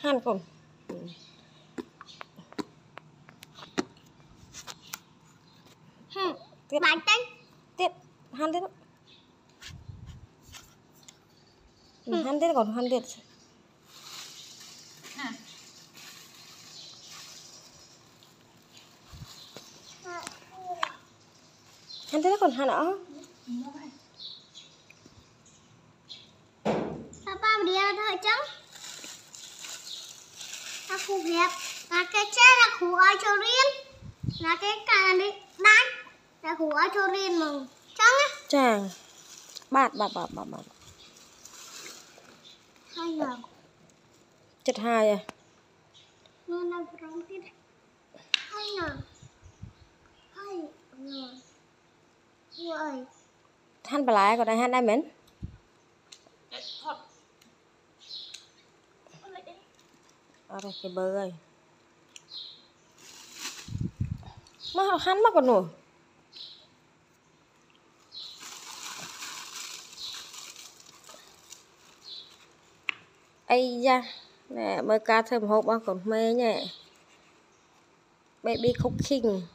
han còn ừ. Hừm. tiếp Bạn tranh. tiếp han tiếp han tiếp còn han tiếp han tiếp còn han nữa Papa đi ra thôi રાખવું ભેપ રાખે છે રાખવું ơi ચોરીન રાખે કાંડી દાંત રાખવું ơi ચોરીન មកចឹងចាបាទបាទបាទបាទបាទហើយឡើងចិត្តហើយនោះនៅប្រងទៀតហើយឡើងហើយឡើងយូអើយហាន់បន្លែក៏ដែរហាន់ដែរមែនផុត Aray, kibagay. Mahalahan mo còn no. Ây da, nè, mới ca thêm hộp bao còn mê nhé. Baby cooking.